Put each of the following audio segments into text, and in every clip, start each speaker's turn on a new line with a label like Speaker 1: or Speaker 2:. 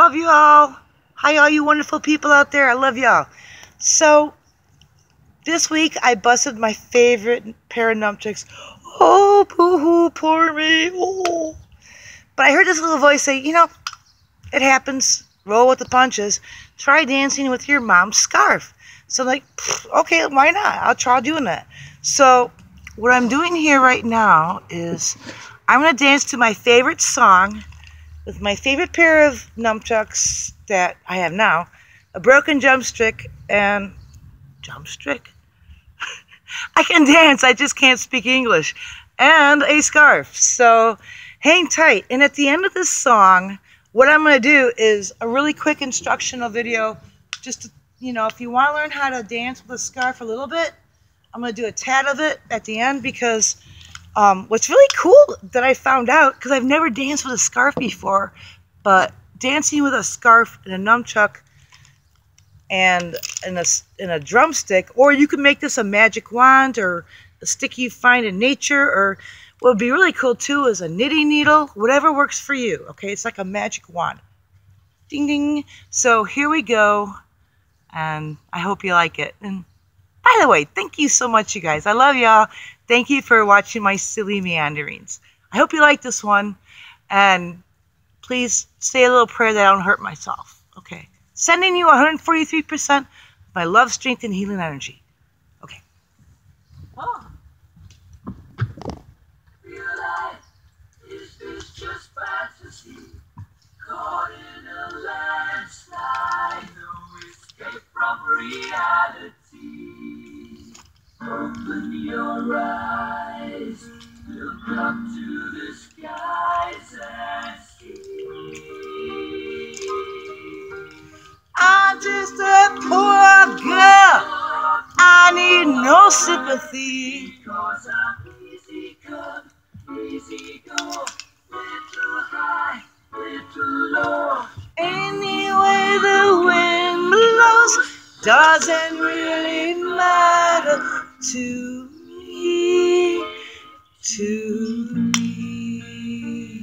Speaker 1: Love you all. Hi, all you wonderful people out there. I love y'all. So, this week I busted my favorite of. Oh, boo hoo, poor me. Oh. But I heard this little voice say, you know, it happens. Roll with the punches. Try dancing with your mom's scarf. So I'm like, okay, why not? I'll try doing that. So what I'm doing here right now is I'm going to dance to my favorite song with my favorite pair of nunchucks that I have now, a broken jump stick and jump stick. I can dance, I just can't speak English, and a scarf. So hang tight. And at the end of this song, what I'm going to do is a really quick instructional video. Just, to, you know, if you want to learn how to dance with a scarf a little bit, I'm going to do a tad of it at the end because um, what's really cool that I found out, because I've never danced with a scarf before, but dancing with a scarf and a nunchuck and, and, a, and a drumstick, or you can make this a magic wand or a stick you find in nature, or what would be really cool too is a knitting needle, whatever works for you. Okay, it's like a magic wand. Ding ding. So here we go, and I hope you like it. And by the way, thank you so much, you guys. I love y'all. Thank you for watching my silly meanderings. I hope you like this one, and please say a little prayer that I don't hurt myself. Okay. Sending you 143% of my love, strength, and healing energy. Okay. Oh.
Speaker 2: reality. Open your eyes, look up to the skies and see.
Speaker 1: I'm just a poor girl. I need no sympathy.
Speaker 2: Cause I'm easy come, easy go, little high, little low.
Speaker 1: Any way the wind blows doesn't really matter to me, to me.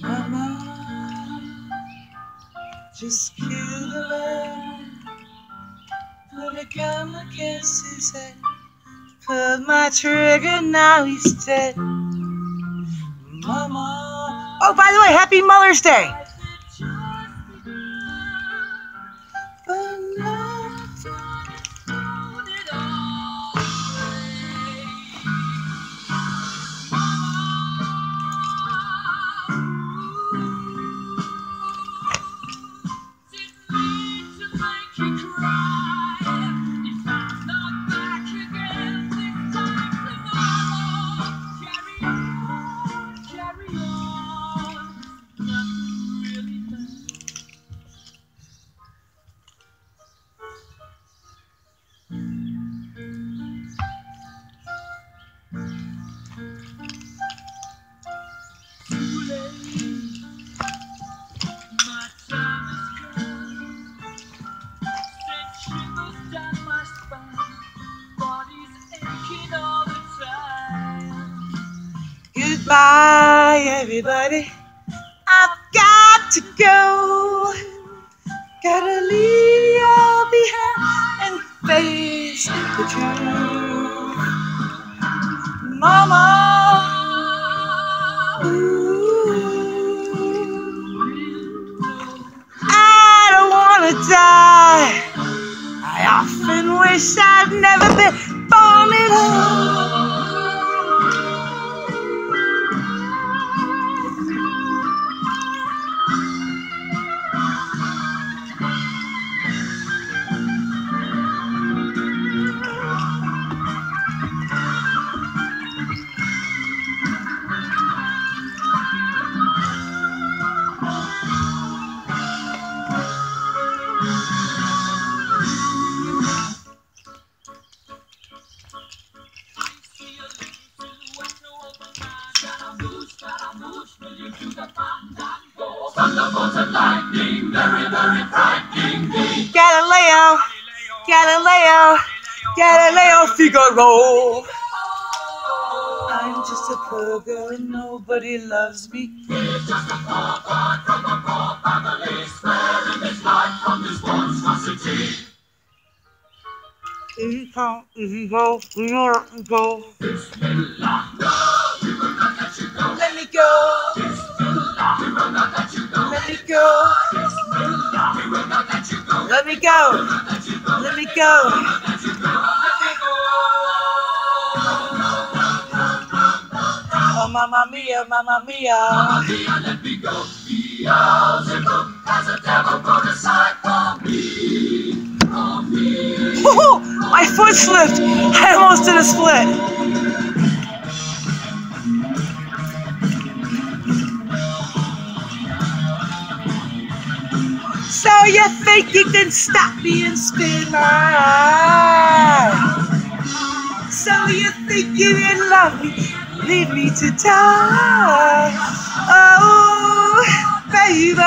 Speaker 1: Mama, just kill the man, put a gun against his head, pulled my trigger, now he's dead. Mama. Oh, by the way, happy Mother's Day. Goodbye, everybody. I've got to go. Gotta leave you all behind and face the truth. Mama. ooh, I don't wanna die. I often wish I'd never been Galileo, Galileo, Galileo Figaro. I'm just a poor girl and nobody loves me.
Speaker 2: He's just a poor boy from a poor family, sparing his life from this monstrosity.
Speaker 1: Easy come, easy go, we know where to go.
Speaker 2: Bismillah, let
Speaker 1: me go,
Speaker 2: Let
Speaker 1: me go. Oh, mamma mia, mamma mia.
Speaker 2: Mamma Mia, let me go. Beelzebub has a devil put aside for me. For me.
Speaker 1: Woo-hoo! My foot slipped. I almost did a split. So you think you can stop me and spin my? So you think you can love me, leave me to die? Oh, baby,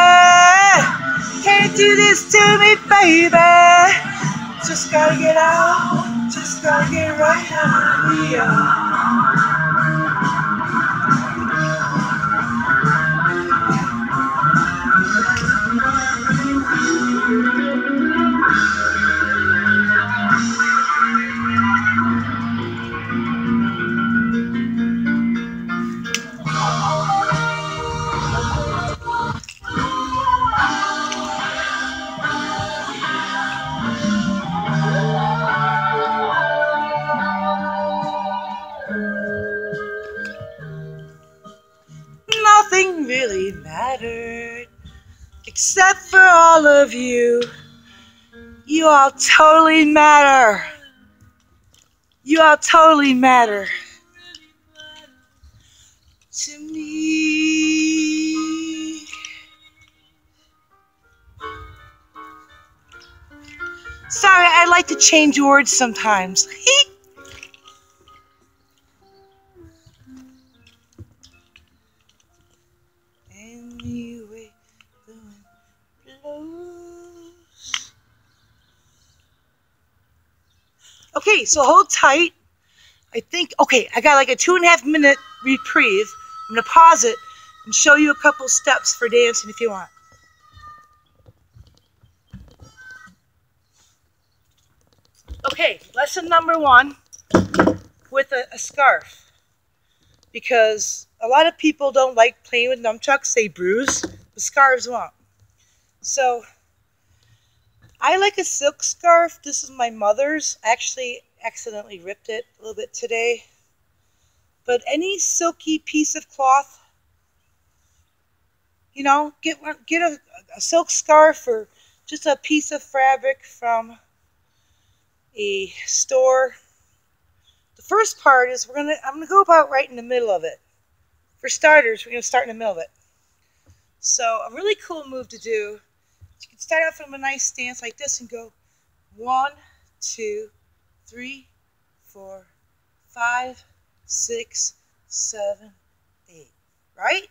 Speaker 1: can't do this to me, baby. Just gotta get out, just gotta get right out of here. Except for all of you. You all totally matter. You all totally matter to me. Sorry, I like to change words sometimes. So hold tight. I think, okay, I got like a two and a half minute reprieve. I'm going to pause it and show you a couple steps for dancing if you want. Okay, lesson number one with a, a scarf. Because a lot of people don't like playing with nunchucks, they bruise, but scarves won't. So, I like a silk scarf. This is my mother's. Actually accidentally ripped it a little bit today. But any silky piece of cloth, you know, get one, get a, a silk scarf or just a piece of fabric from a store. The first part is we're gonna I'm gonna go about right in the middle of it. For starters, we're gonna start in the middle of it. So a really cool move to do. You can start out from a nice stance like this and go one, two, three, four, five, six, seven, eight. Right?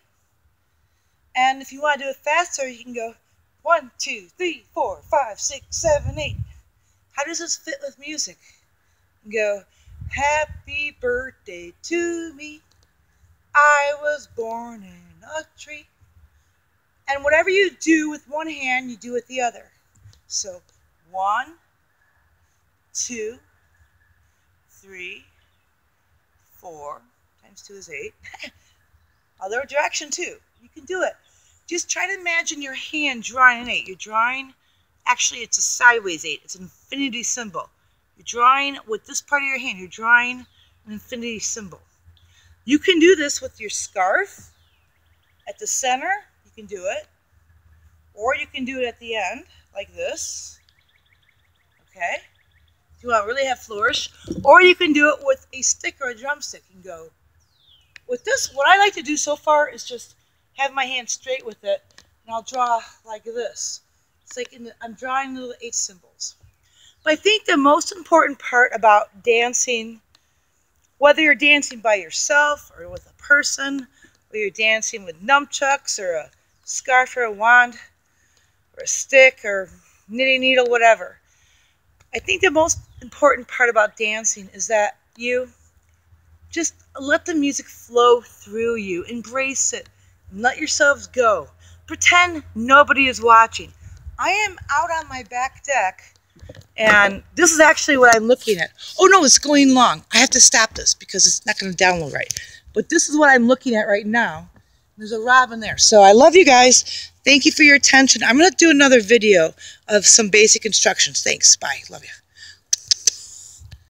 Speaker 1: And if you want to do it faster, you can go one, two, three, four, five, six, seven, eight. How does this fit with music? Go, Happy birthday to me. I was born in a tree. And whatever you do with one hand, you do with the other. So one, two, three, four, times two is eight. Other direction too. You can do it. Just try to imagine your hand drawing an eight. You're drawing, actually, it's a sideways eight. It's an infinity symbol. You're drawing with this part of your hand, you're drawing an infinity symbol. You can do this with your scarf at the center. You can do it. Or you can do it at the end, like this. Okay? You want to really have flourish. Or you can do it with a stick or a drumstick and go. With this, what I like to do so far is just have my hand straight with it, and I'll draw like this. It's like the, I'm drawing little H symbols. But I think the most important part about dancing, whether you're dancing by yourself or with a person, or you're dancing with nunchucks or a scarf or a wand or a stick or knitting needle, whatever. I think the most important part about dancing is that you Just let the music flow through you. Embrace it. And let yourselves go. Pretend nobody is watching. I am out on my back deck, and this is actually what I'm looking at. Oh no, it's going long. I have to stop this because it's not going to download right. But this is what I'm looking at right now. There's a robin there. So I love you guys. Thank you for your attention. I'm going to do another video of some basic instructions. Thanks. Bye. Love you.